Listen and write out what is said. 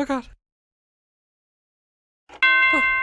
Oh god. Oh.